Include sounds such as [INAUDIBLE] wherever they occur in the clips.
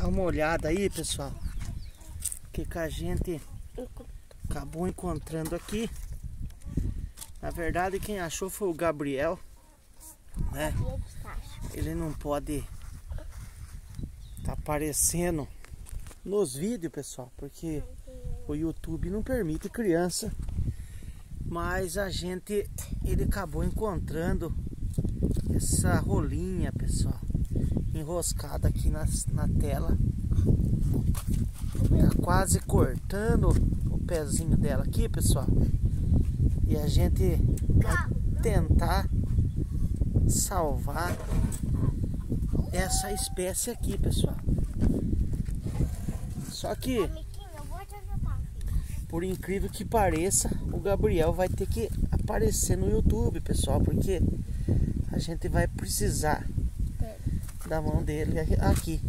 Dá uma olhada aí, pessoal. O que, que a gente acabou encontrando aqui. Na verdade, quem achou foi o Gabriel. Né? Ele não pode tá aparecendo nos vídeos, pessoal, porque o YouTube não permite criança. Mas a gente, ele acabou encontrando essa rolinha, pessoal, enroscada aqui na, na tela. Tá quase cortando o pezinho dela aqui, pessoal. E a gente vai tentar salvar essa espécie aqui, pessoal. Só que, por incrível que pareça, o Gabriel vai ter que aparecer no YouTube, pessoal, porque a gente vai precisar da mão dele aqui.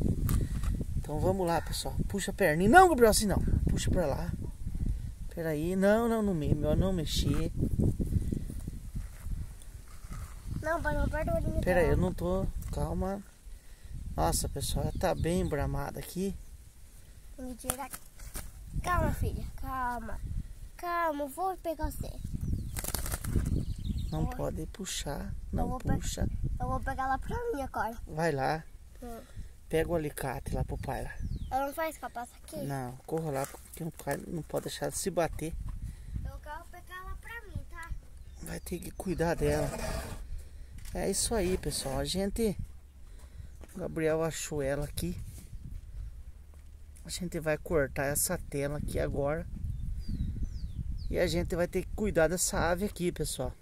Então vamos lá, pessoal. Puxa a perninha. Não, Gabriel, assim não. Puxa pra lá. Peraí. Não, não, não, melhor não mexer. Não, para não Peraí, eu não tô. Calma. Nossa, pessoal, ela tá bem bramada aqui. Calma, filha. Calma. Calma, vou pegar você. Não pode puxar. Não vou puxa. Eu vou pegar lá pra mim agora. Vai lá. Hum. Pega o alicate lá pro pai lá. Ela não faz capaz aqui? Não, corra lá porque o pai não pode deixar ela se bater. Eu quero pegar ela pra mim, tá? Vai ter que cuidar dela. É isso aí, pessoal. A gente. O Gabriel achou ela aqui. A gente vai cortar essa tela aqui agora. E a gente vai ter que cuidar dessa ave aqui, pessoal.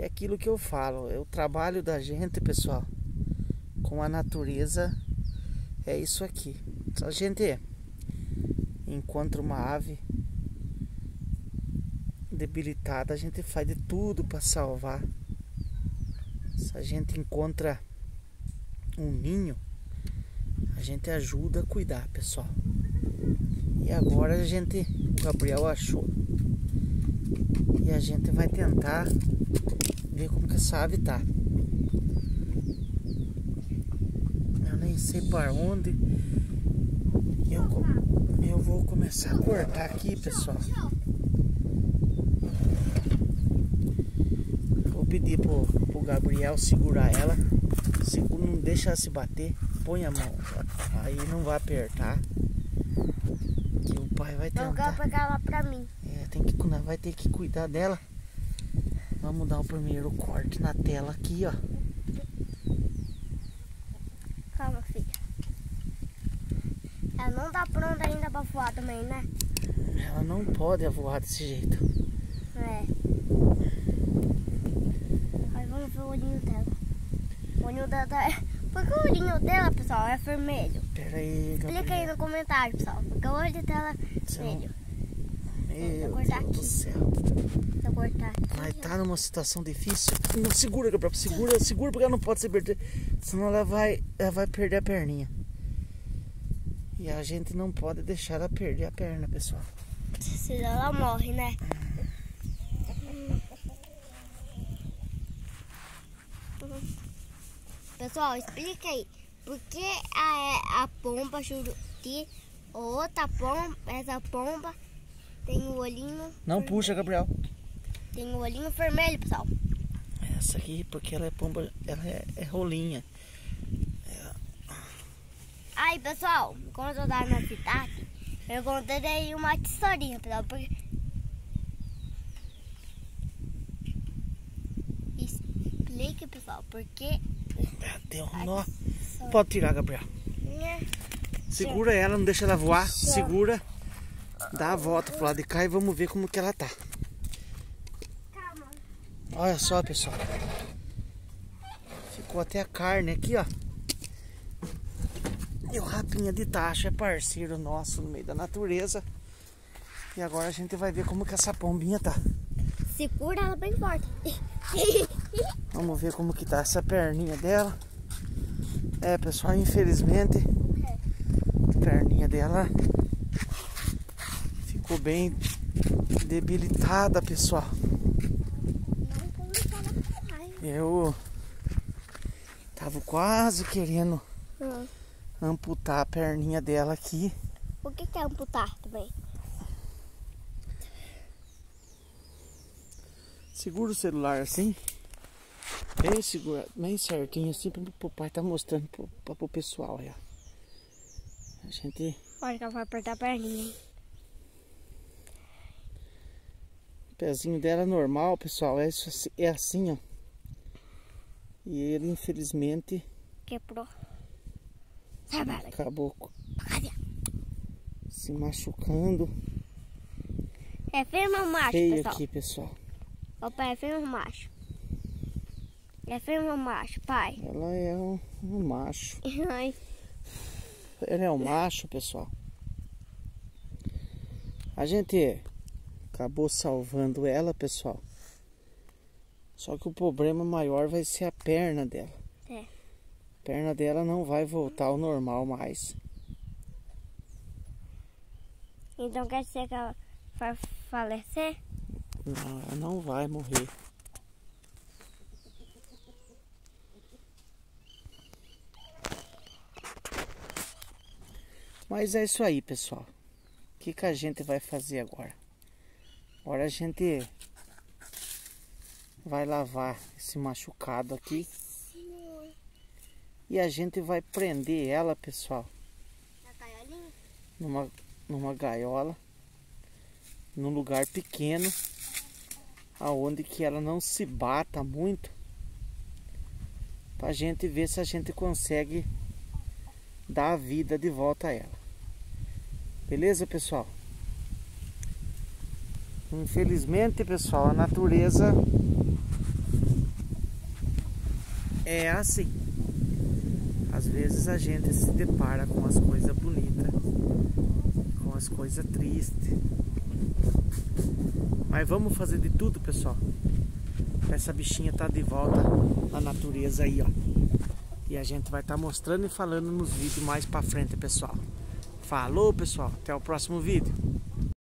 É aquilo que eu falo. É o trabalho da gente, pessoal. Com a natureza. É isso aqui. A gente encontra uma ave debilitada, a gente faz de tudo para salvar. Se a gente encontra um ninho, a gente ajuda a cuidar, pessoal. E agora a gente, o Gabriel achou. E a gente vai tentar ver como que essa ave tá. Eu nem sei para onde. Eu, eu vou começar a cortar aqui, pessoal. Vou pedir pro, pro Gabriel segurar ela. Segura, não deixa ela se bater. Põe a mão. Aí não vai apertar. Que o pai vai Eu tentar. quero pegar ela pra mim. É, tem que, vai ter que cuidar dela. Vamos dar o primeiro corte na tela aqui, ó. Calma, filha. Ela não tá pronta ainda pra voar também, né? Ela não pode voar desse jeito. É. Aí vamos ver o olhinho dela. O olhinho dela tá... Por que o olhinho dela, pessoal, é vermelho? Pera aí, Explica aí no comentário, pessoal. Porque o olho dela é vermelho. Meu Vou Deus do aqui. céu. Se eu cortar aqui... Mas tá numa situação difícil. Não, segura, Gabriel. Segura, segura porque ela não pode se perder. Senão ela vai, ela vai perder a perninha. E a gente não pode deixar ela perder a perna, pessoal. Senão ela morre, né? Pessoal, explica aí. Por que a, a pomba churuti, outra pomba, essa pomba tem o olhinho, Não puxa, Gabriel. tem o olhinho vermelho, pessoal. Essa aqui, porque ela é pomba, ela é, é rolinha. Aí, pessoal, quando eu tava na cidade, eu encontrei uma tesourinha, pessoal, porque... Explique, pessoal, porque... Deu um nó. Pode tirar, Gabriel. Segura ela, não deixa ela voar. Segura. Dá a volta pro lado de cá e vamos ver como que ela tá. Olha só, pessoal. Ficou até a carne aqui, ó. E o Rapinha de Tacho é parceiro nosso no meio da natureza. E agora a gente vai ver como que essa pombinha tá. Segura ela bem forte. [LAUGHS] Vamos ver como que tá essa perninha dela. É, pessoal, infelizmente a perninha dela ficou bem debilitada, pessoal. Eu tava quase querendo Hum. amputar a perninha dela aqui. O que, que é amputar também? Segura o celular assim. Bem segura, bem certinho assim para o pai tá mostrando para o pessoal aí, ó. A gente. Olha que ela vai apertar a perninha. O pezinho dela é normal, pessoal. É, isso, é assim, ó. E ele infelizmente quebrou. Acabou se machucando. É fêmea ou macho, Feio pessoal? aqui, pessoal. O pai é fêmea ou macho? É fêmea ou macho, pai? Ela é um, um macho. [LAUGHS] Ela é um macho, pessoal. A gente acabou salvando ela, pessoal. Só que o problema maior vai ser a perna dela. É. A perna dela não vai voltar ao normal mais. Então quer dizer que ela vai falecer? Não, ela não vai morrer. Mas é isso aí, pessoal. O que, que a gente vai fazer agora? Agora a gente vai lavar esse machucado aqui. E a gente vai prender ela, pessoal. Numa, numa gaiola. Num lugar pequeno. Aonde que ela não se bata muito. Pra gente ver se a gente consegue dar a vida de volta a ela. Beleza, pessoal? Infelizmente, pessoal, a natureza é assim. Às vezes a gente se depara com as coisas bonitas, com as coisas tristes. Mas vamos fazer de tudo, pessoal. Essa bichinha tá de volta na natureza aí, ó. E a gente vai estar tá mostrando e falando nos vídeos mais pra frente, pessoal. Falou, pessoal. Até o próximo vídeo.